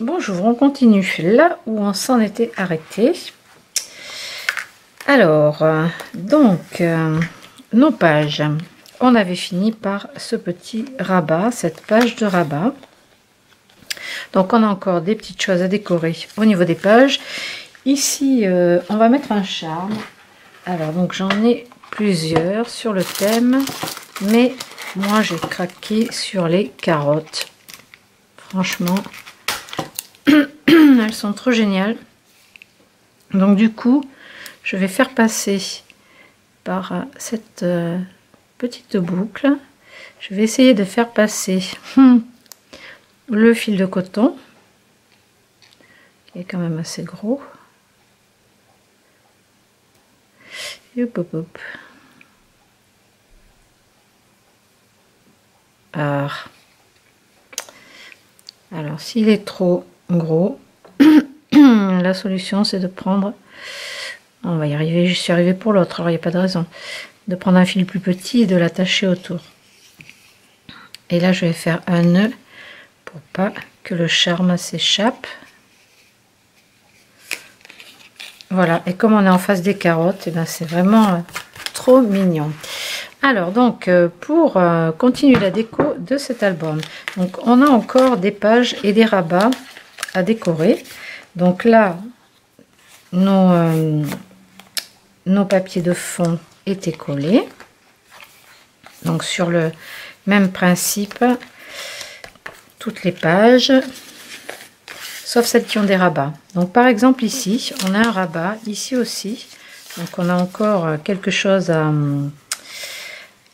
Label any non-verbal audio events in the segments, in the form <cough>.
bonjour, on continue là où on s'en était arrêté. Alors, euh, donc, euh, nos pages. On avait fini par ce petit rabat, cette page de rabat. Donc, on a encore des petites choses à décorer au niveau des pages. Ici, euh, on va mettre un charme. Alors, donc, j'en ai plusieurs sur le thème. Mais moi, j'ai craqué sur les carottes. Franchement, elles sont trop géniales. Donc du coup, je vais faire passer par euh, cette euh, petite boucle. Je vais essayer de faire passer hmm, le fil de coton, qui est quand même assez gros. Et. Alors, s'il est trop gros, la solution c'est de prendre, on va y arriver, je suis arrivée pour l'autre, alors il n'y a pas de raison, de prendre un fil plus petit et de l'attacher autour. Et là, je vais faire un nœud pour pas que le charme s'échappe. Voilà, et comme on est en face des carottes, et eh ben c'est vraiment euh, trop mignon. Alors donc euh, pour euh, continuer la déco de cet album, donc on a encore des pages et des rabats à décorer. Donc là, nos, euh, nos papiers de fond étaient collés. Donc sur le même principe, toutes les pages, sauf celles qui ont des rabats. Donc par exemple ici, on a un rabat, ici aussi. Donc on a encore quelque chose à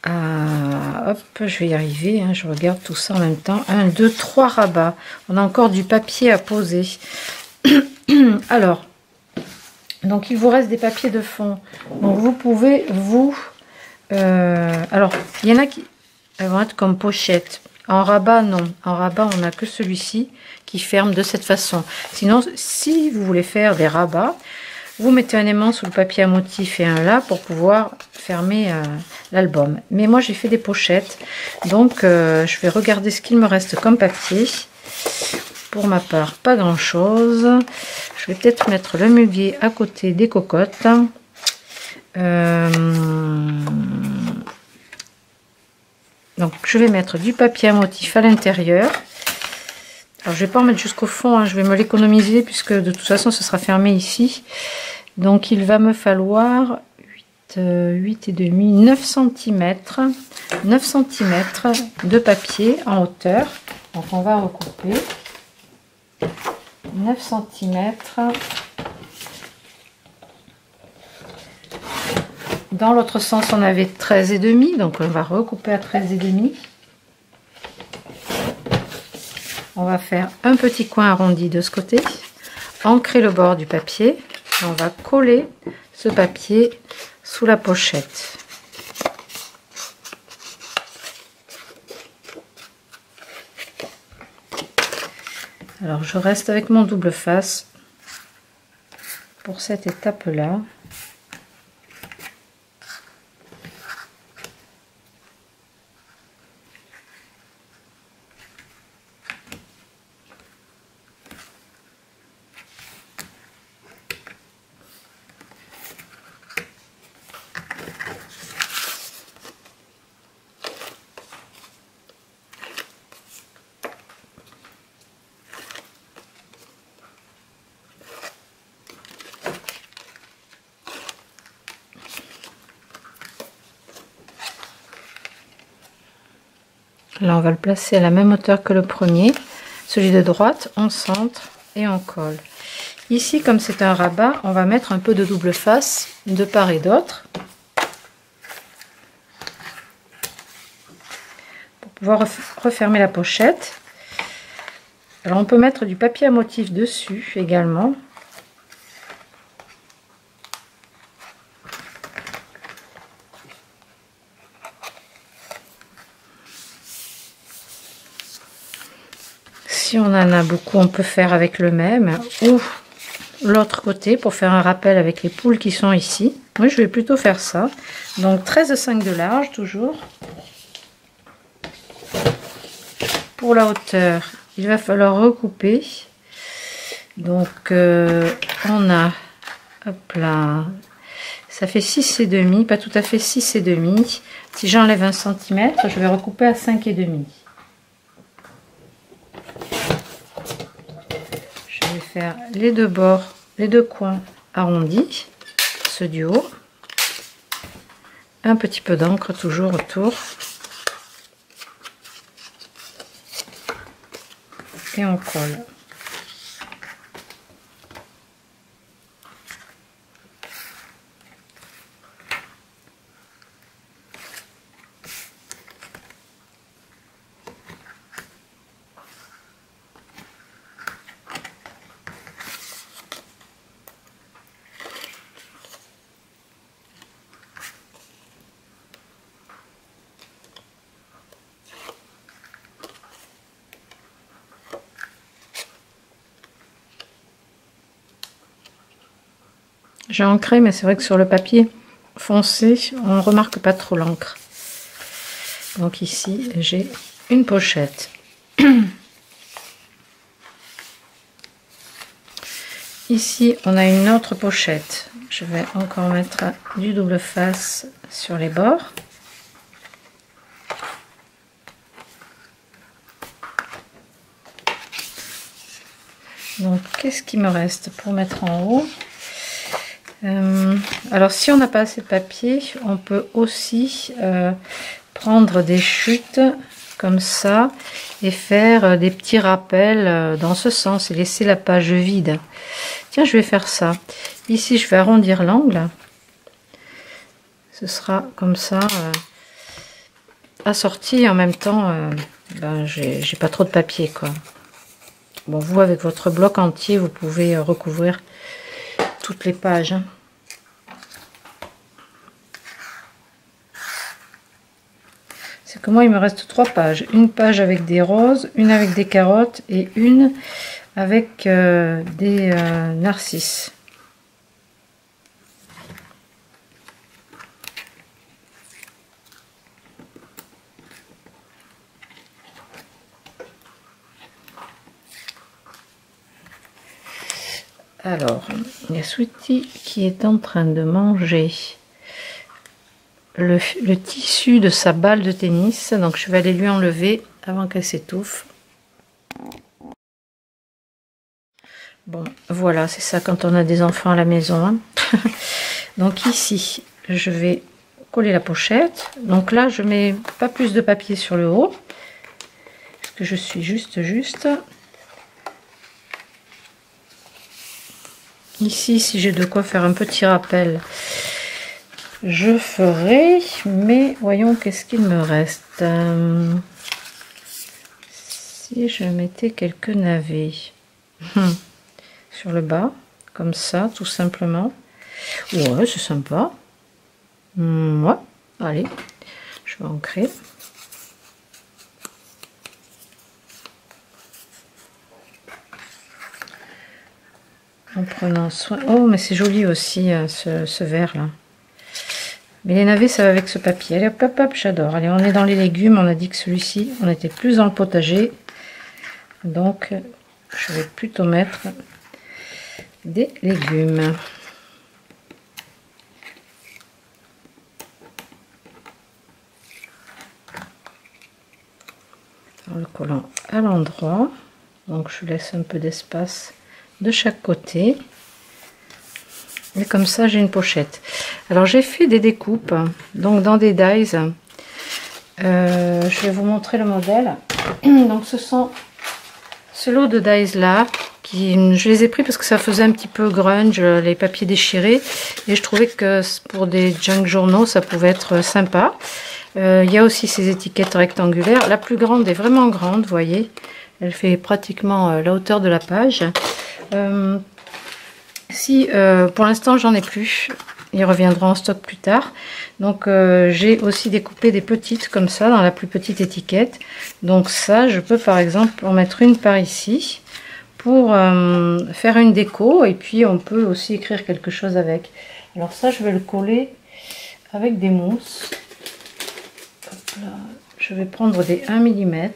ah, hop, je vais y arriver. Hein, je regarde tout ça en même temps. 1, 2, 3 rabats. On a encore du papier à poser. <coughs> Alors, donc il vous reste des papiers de fond. Donc vous pouvez vous... Euh, alors, il y en a qui vont être comme pochette. En rabat, non. En rabat, on n'a que celui-ci qui ferme de cette façon. Sinon, si vous voulez faire des rabats, vous mettez un aimant sous le papier à motif et un là pour pouvoir fermer euh, l'album. Mais moi j'ai fait des pochettes, donc euh, je vais regarder ce qu'il me reste comme papier. Pour ma part, pas grand chose. Je vais peut-être mettre le muguet à côté des cocottes. Euh, donc je vais mettre du papier à motif à l'intérieur. Alors je vais pas en mettre jusqu'au fond, hein. je vais me l'économiser puisque de toute façon ce sera fermé ici. Donc il va me falloir 8, 8 et demi, 9 cm, 9 cm de papier en hauteur. Donc on va recouper 9 cm Dans l'autre sens, on avait 13 et demi, donc on va recouper à 13 et demi. On va faire un petit coin arrondi de ce côté, ancrer le bord du papier on va coller ce papier sous la pochette. Alors je reste avec mon double face pour cette étape là. Là, on va le placer à la même hauteur que le premier. Celui de droite, on centre et on colle. Ici, comme c'est un rabat, on va mettre un peu de double face de part et d'autre. Pour pouvoir refermer la pochette. Alors, on peut mettre du papier à motif dessus également. si on en a beaucoup, on peut faire avec le même ou l'autre côté pour faire un rappel avec les poules qui sont ici. Moi, je vais plutôt faire ça. Donc 13,5 de large toujours. Pour la hauteur, il va falloir recouper Donc, euh, on a, hop là, ça fait 6 et demi, pas tout à fait 6 et demi. Si j'enlève un cm, je vais recouper à 5 et demi. Je vais les deux bords, les deux coins arrondis, ceux du haut. Un petit peu d'encre toujours autour. Et on colle. J'ai ancré, mais c'est vrai que sur le papier foncé, on remarque pas trop l'encre. Donc ici, j'ai une pochette. <clears throat> Ici, on a une autre pochette. Je vais encore mettre du double face sur les bords. Donc, qu'est-ce qui me reste pour mettre en haut? Euh, alors si on n'a pas assez de papier, on peut aussi euh, prendre des chutes comme ça et faire euh, des petits rappels dans ce sens et laisser la page vide. Tiens, je vais faire ça. Ici, je vais arrondir l'angle. Ce sera comme ça assorti en même temps. ben, j'ai pas trop de papier quoi. Bon, vous avec votre bloc entier, vous pouvez recouvrir les pages. Hein. C'est que moi, il me reste trois pages. Une page avec des roses, une avec des carottes et une avec euh, des euh, narcisses. Alors, il y a Sweetie qui est en train de manger le, tissu de sa balle de tennis. Donc, je vais aller lui enlever avant qu'elle s'étouffe. Bon, voilà, c'est ça quand on a des enfants à la maison. Hein. <laughs> donc ici, je vais coller la pochette. Donc là, je mets pas plus de papier sur le haut. Parce que je suis juste, juste. Ici, si j'ai de quoi faire un petit rappel, je ferai. Mais voyons qu'est-ce qu'il me reste? Si je mettais quelques navets hmm. sur le bas, comme ça, tout simplement. Ouais, c'est sympa. Hmm, ouais, allez, je vais ancrer. En prenant soin. Oh, mais c'est joli aussi euh, ce, ce vert là. Mais les navets, ça va avec ce papier. Allez, hop, hop, j'adore. Allez, on est dans les légumes. On a dit que celui-ci, on était plus dans le potager. Donc, je vais plutôt mettre des légumes. En le collant à l'endroit. Donc, je laisse un peu d'espace de chaque côté. Et comme ça, j'ai une pochette. Alors, j'ai fait des découpes, donc dans des dies. Euh, je vais vous montrer le modèle. <clears throat> Donc, ce sont ce lot de dies là. Qui, je les ai pris parce que ça faisait un petit peu grunge, les papiers déchirés. Et je trouvais que pour des junk journaux, ça pouvait être sympa. Euh, il y a aussi ces étiquettes rectangulaires. La plus grande est vraiment grande, vous voyez. Elle fait pratiquement euh, la hauteur de la page. Euh, si euh, pour l'instant j'en ai plus, ils reviendront en stock plus tard. Donc euh, j'ai aussi découpé des petites comme ça dans la plus petite étiquette. Donc ça, je peux par exemple en mettre une par ici pour faire une déco et puis on peut aussi écrire quelque chose avec. Alors ça, je vais le coller avec des mousses. Je vais prendre des 1 mm.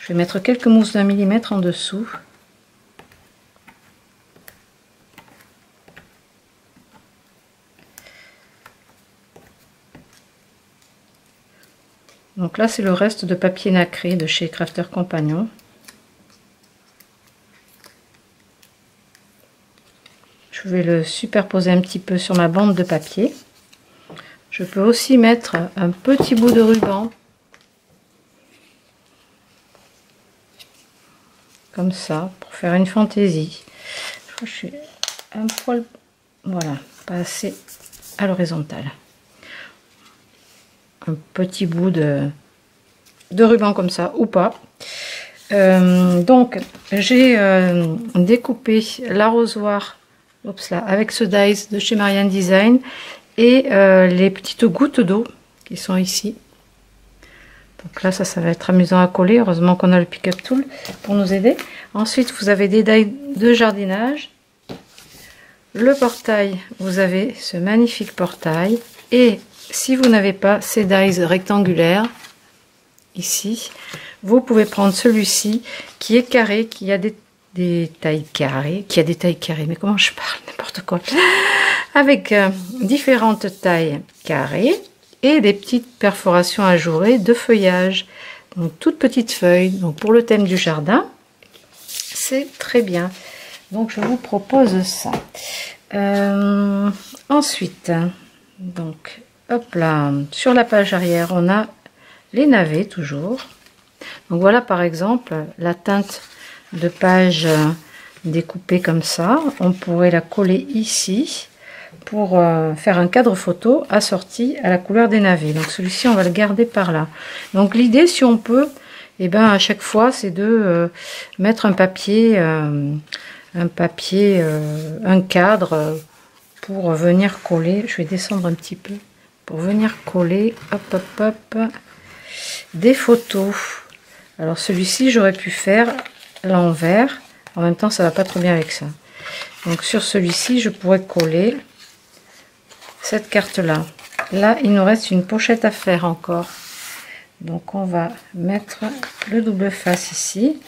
Je vais mettre quelques mousses d'un millimètre en dessous. Donc là, c'est le reste de papier nacré de chez Crafter Compagnon. Je vais le superposer un petit peu sur ma bande de papier. Je peux aussi mettre un petit bout de ruban. Comme ça, pour faire une fantaisie. Je suis un poil... Voilà, pas assez à l'horizontale. Un petit bout de, ruban comme ça, ou pas. Euh, donc, j'ai euh, découpé l'arrosoir avec ce dies de chez Marianne Design et euh, les petites gouttes d'eau qui sont ici. Donc là, ça, ça va être amusant à coller. Heureusement qu'on a le pick-up tool pour nous aider. Ensuite, vous avez des dies de jardinage. Le portail, vous avez ce magnifique portail. Et si vous n'avez pas ces dies rectangulaires, ici, vous pouvez prendre celui-ci qui est carré, qui a des, tailles carrées, qui a des tailles carrées, mais comment je parle, <laughs> n'importe quoi, avec euh, différentes tailles carrées et des petites perforations ajourées de feuillage. Donc toutes petites feuilles. Donc pour le thème du jardin, c'est très bien. Donc je vous propose ça. Euh, ensuite, donc hop là, sur la page arrière, on a les navets toujours. Donc voilà par exemple la teinte de page découpée comme ça. On pourrait la coller ici pour euh, faire un cadre photo assorti à la couleur des navets. Donc celui-ci, on va le garder par là. Donc l'idée, si on peut, eh ben, à chaque fois, c'est de euh, mettre un papier, euh, un papier, un cadre pour venir coller. Je vais descendre un petit peu pour venir coller, hop, hop, hop, des photos. Alors celui-ci, j'aurais pu faire l'envers. En même temps, ça va pas trop bien avec ça. Donc sur celui-ci, je pourrais coller cette carte là. Là, il nous reste une pochette à faire encore. Donc on va mettre le double face ici.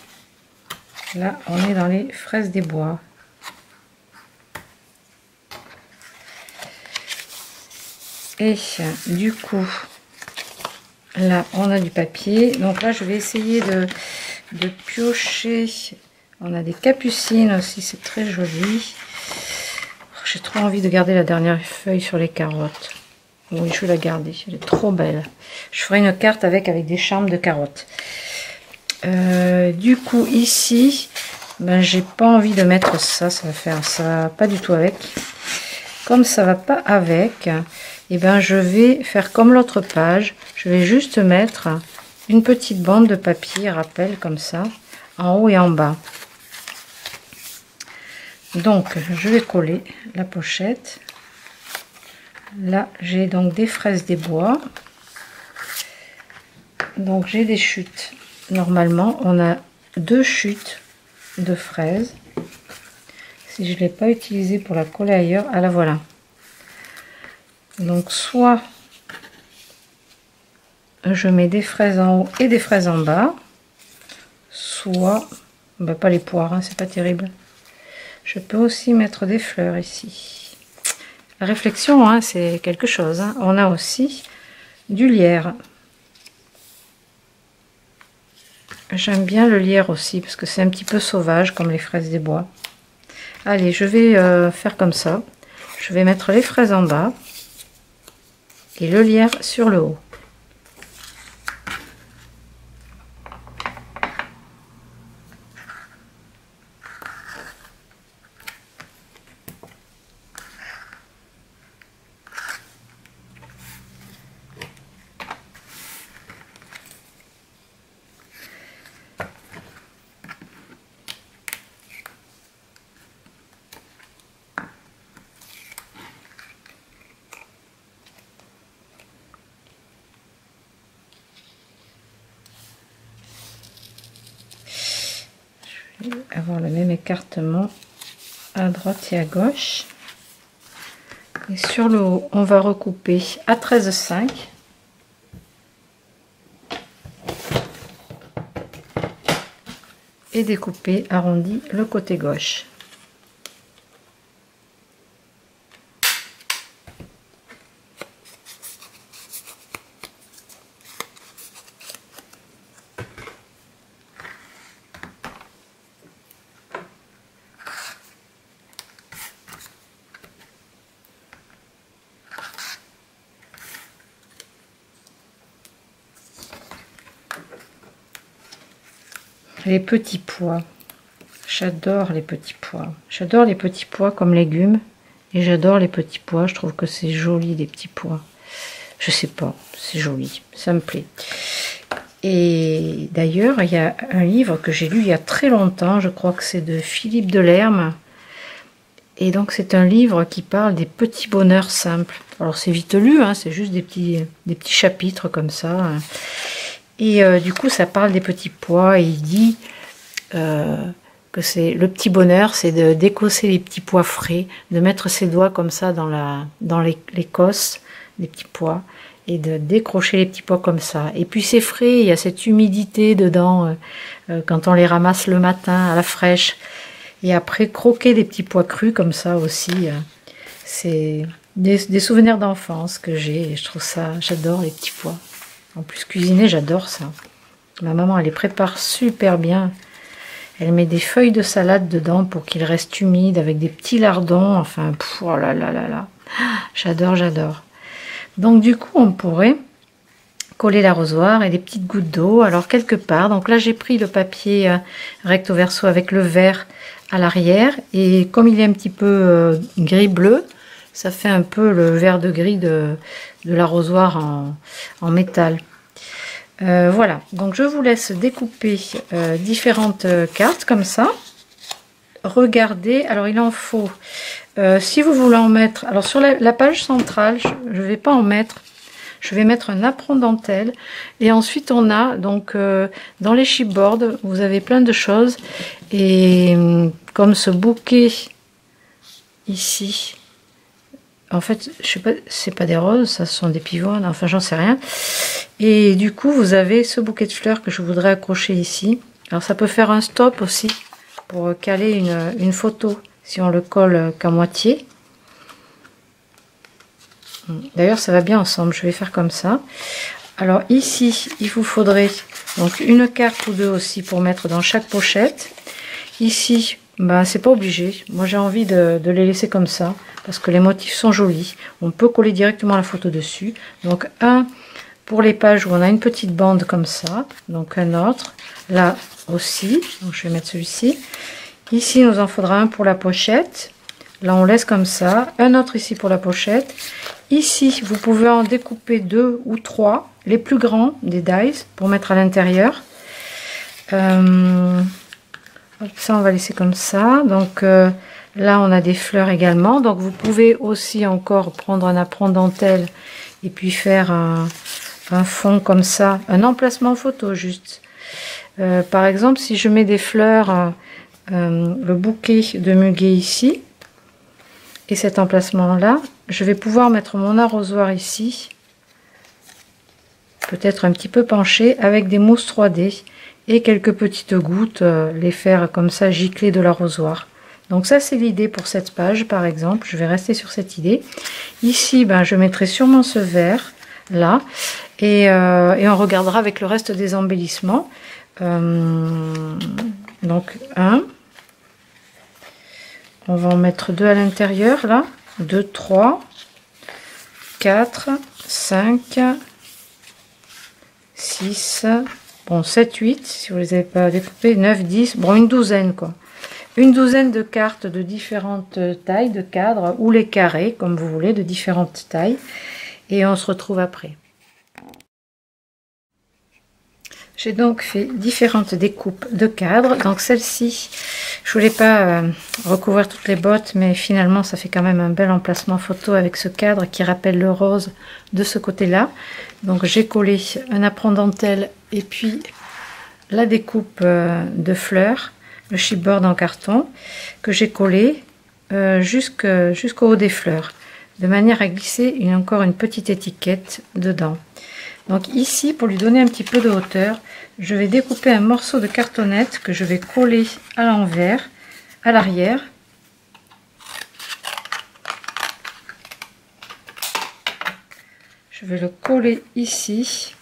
Là, on est dans les fraises des bois. Et du coup, là, on a du papier. Donc là, je vais essayer de, de piocher. On a des capucines aussi, c'est très joli. J'ai trop envie de garder la dernière feuille sur les carottes. Oui, je vais la garder. Elle est trop belle. Je ferai une carte avec, avec des charmes de carottes. Euh, du coup, ici, ben, j'ai pas envie de mettre ça. Ça va faire ça pas du tout avec. Comme ça va pas avec, eh ben, je vais faire comme l'autre page. Je vais juste mettre une petite bande de papier, rappel, comme ça, en haut et en bas. Donc, je vais coller la pochette. Là, j'ai donc des fraises des bois. Donc, j'ai des chutes. Normalement, on a deux chutes de fraises. Si je ne l'ai pas utilisé pour la coller ailleurs, ah la voilà. Donc, soit je mets des fraises en haut et des fraises en bas, soit, bah, pas les poires, hein, c'est pas terrible je peux aussi mettre des fleurs ici. La réflexion, hein, c'est quelque chose. Hein. On a aussi du lierre. J'aime bien le lierre aussi parce que c'est un petit peu sauvage comme les fraises des bois. Allez, je vais euh, faire comme ça. Je vais mettre les fraises en bas et le lierre sur le haut. Avoir le même écartement à droite et à gauche. Et sur le haut, on va recouper à 13,5. Et découper arrondi le côté gauche. Les petits pois. J'adore les petits pois. J'adore les petits pois comme légumes. Et j'adore les petits pois. Je trouve que c'est joli, les petits pois. Je sais pas, c'est joli. Ça me plaît. Et d'ailleurs, il y a un livre que j'ai lu il y a très longtemps. Je crois que c'est de Philippe Delerme. Et donc, c'est un livre qui parle des petits bonheurs simples. Alors, c'est vite lu, hein, c'est juste des petits, des petits chapitres comme ça. Et euh, du coup, ça parle des petits pois. Et il dit... Euh, que c'est le petit bonheur, c'est de décosser les petits pois frais, de mettre ses doigts comme ça dans la dans l'écosse des petits pois et de décrocher les petits pois comme ça. Et puis c'est frais, il y a cette humidité dedans euh, quand on les ramasse le matin à la fraîche. Et après croquer des petits pois crus comme ça aussi, c'est des, des, souvenirs d'enfance que j'ai. Je trouve ça, j'adore les petits pois. En plus cuisiner, j'adore ça. Ma maman, elle les prépare super bien. Elle met des feuilles de salade dedans pour qu'il reste humide avec des petits lardons. Enfin, pff, oh là là là là. J'adore, j'adore. Donc du coup, on pourrait coller l'arrosoir et des petites gouttes d'eau. Alors quelque part, donc là j'ai pris le papier euh, recto verso avec le vert à l'arrière et comme il est un petit peu euh, gris bleu, ça fait un peu le vert de gris de, l'arrosoir en métal. Euh, voilà, donc je vous laisse découper euh, différentes euh, cartes comme ça. Regardez, alors il en faut, si vous voulez en mettre, alors sur la, page centrale, je ne vais pas en mettre, je vais mettre un apron dentelle. Et ensuite on a, donc dans les chipboards, vous avez plein de choses. Et comme ce bouquet ici, en fait, je sais pas, c'est pas des roses, ça sont des pivoines, enfin j'en sais rien. Et du coup, vous avez ce bouquet de fleurs que je voudrais accrocher ici. Alors ça peut faire un stop aussi pour caler une, une photo si on le colle qu'à moitié. D'ailleurs, ça va bien ensemble. Je vais faire comme ça. Alors ici, il vous faudrait donc une carte ou deux aussi pour mettre dans chaque pochette. Ici, ben c'est pas obligé. Moi, j'ai envie de, de les laisser comme ça parce que les motifs sont jolis. On peut coller directement la photo dessus. Donc un pour les pages où on a une petite bande comme ça. Donc un autre. Là aussi. Donc je vais mettre celui-ci. Ici, nous en faudra un pour la pochette. Là, on laisse comme ça. Un autre ici pour la pochette. Ici, vous pouvez en découper deux ou trois. Les plus grands des dies pour mettre à l'intérieur. Euh, ça, on va laisser comme ça. Donc, euh, Là, on a des fleurs également. Donc, vous pouvez aussi encore prendre un apprend dentelle et puis faire un, fond comme ça, un emplacement photo juste. Euh, par exemple, si je mets des fleurs, euh, euh, le bouquet de muguet ici, et cet emplacement-là, je vais pouvoir mettre mon arrosoir ici, peut-être un petit peu penché, avec des mousses 3D et quelques petites gouttes, les faire comme ça gicler de l'arrosoir. Donc ça, c'est l'idée pour cette page, par exemple. Je vais rester sur cette idée. Ici, ben, je mettrai sûrement ce vert, là. Et, euh, on regardera avec le reste des embellissements. Euh, donc, un. On va en mettre deux à l'intérieur, là. Deux, trois, quatre, cinq, six, bon, 7, 8, si vous les avez pas découpés, 9, 10, bon, une douzaine, quoi une douzaine de cartes de différentes tailles de cadres ou les carrés, comme vous voulez, de différentes tailles. Et on se retrouve après. J'ai donc fait différentes découpes de cadres. Donc celle-ci, je voulais pas euh, recouvrir toutes les bottes, mais finalement ça fait quand même un bel emplacement photo avec ce cadre qui rappelle le rose de ce côté-là. Donc j'ai collé un apprend dentelle et puis la découpe euh, de fleurs le chipboard en carton que j'ai collé euh, jusqu'au haut des fleurs de manière à glisser encore une petite étiquette dedans. Donc ici, pour lui donner un petit peu de hauteur, je vais découper un morceau de cartonnette que je vais coller à l'envers, à l'arrière. Je vais le coller ici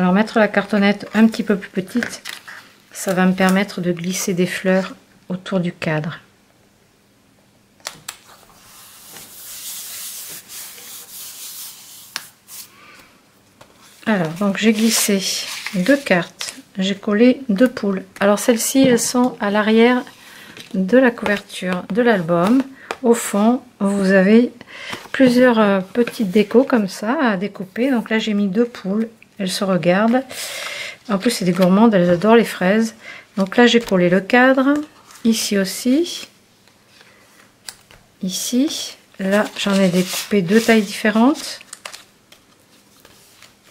Alors mettre la cartonnette un petit peu plus petite, ça va me permettre de glisser des fleurs autour du cadre. Alors, donc j'ai glissé deux cartes, j'ai collé deux poules. Alors celles-ci, elles sont à l'arrière de la couverture de l'album. Au fond, vous avez plusieurs euh, petites décos comme ça à découper. Donc là, j'ai mis deux poules. Elles se regardent. En plus, c'est des gourmandes. Elles adorent les fraises. Donc là, j'ai collé le cadre. Ici aussi. Ici. Là, j'en ai découpé deux tailles différentes.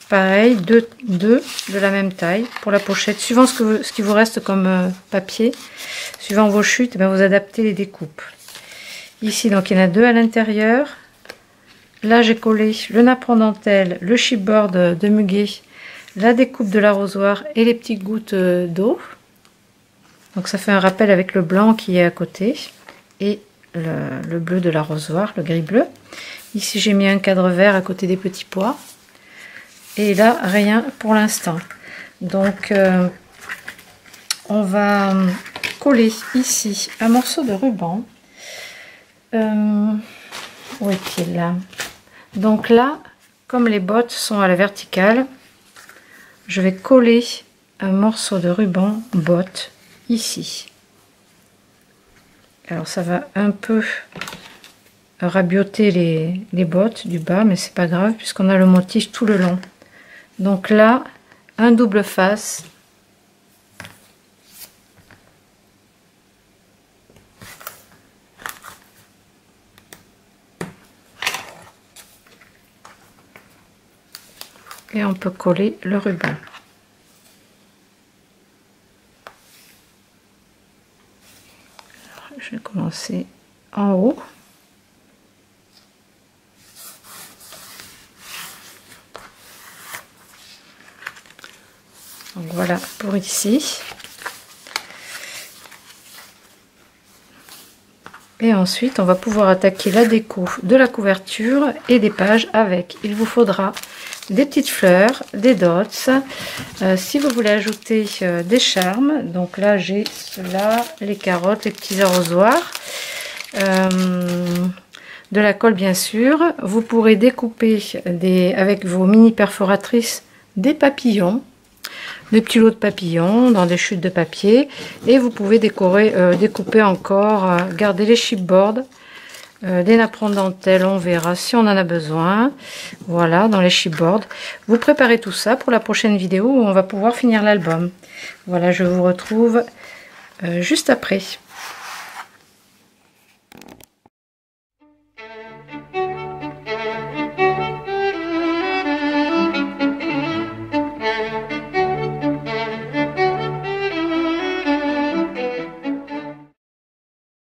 Pareil, deux, de la même taille pour la pochette. Suivant ce, que ce qui vous reste comme euh, papier, suivant vos chutes, ben, vous adaptez les découpes. Ici, donc, il y en a deux à l'intérieur. Là, j'ai collé le napperon dentelle, le chipboard de muguet, la découpe de l'arrosoir et les petites gouttes euh, d'eau. Donc, ça fait un rappel avec le blanc qui est à côté et le, bleu de l'arrosoir, le gris bleu. Ici, j'ai mis un cadre vert à côté des petits pois. Et là, rien pour l'instant. Donc, euh, on va coller ici un morceau de ruban euh, où est-il là? Donc là, comme les bottes sont à la verticale, je vais coller un morceau de ruban botte ici. Alors ça va un peu rabioter les, les bottes du bas, mais c'est pas grave puisqu'on a le motif tout le long. Donc là, un double face on peut coller le ruban. je vais commencer en haut. Donc voilà pour ici. Et ensuite, on va pouvoir attaquer la déco de la couverture et des pages avec. Il vous faudra des petites fleurs, des dots. Euh, si vous voulez ajouter euh, des charmes, donc là j'ai cela, les carottes, les petits arrosoirs, euh, de la colle bien sûr. Vous pourrez découper des, avec vos mini perforatrices des papillons, des petits lots de papillons dans des chutes de papier et vous pouvez décorer, découper encore, garder les chipboards euh, des napperons dentelle, on verra si on en a besoin. Voilà, dans les chipboards. Vous préparez tout ça pour la prochaine vidéo où on va pouvoir finir l'album. Voilà, je vous retrouve euh, juste après.